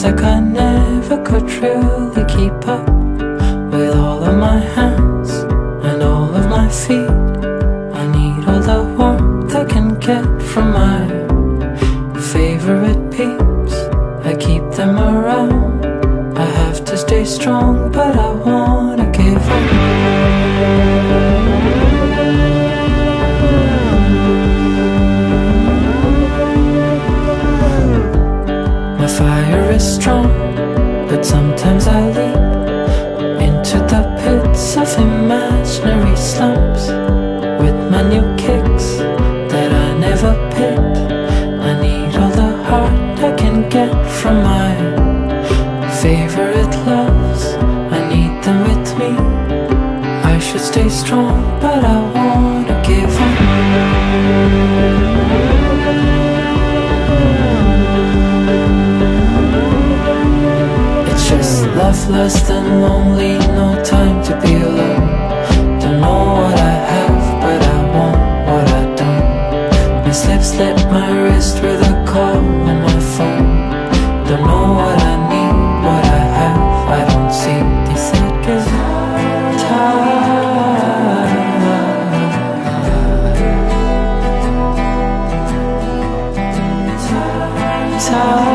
feels like I never could truly keep up with all of my hands I never. I need all the heart I can get from my favorite loves. I need them with me. I should stay strong, but I wanna give up. It's just love less than lonely, no time to be alone. Slip my wrist with a call on my phone. Don't know what I need, what I have, I don't see. They said get tired. They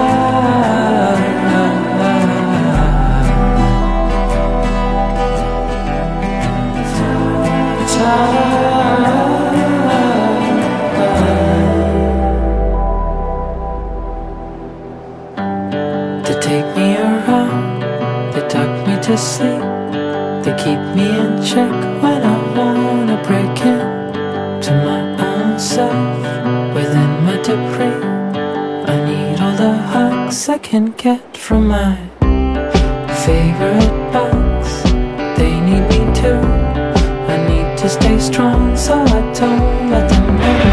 to sleep, they keep me in check when I wanna break in to my own self within my debris. I need all the hugs I can get from my favorite bugs. They need me too. I need to stay strong so I don't let them know.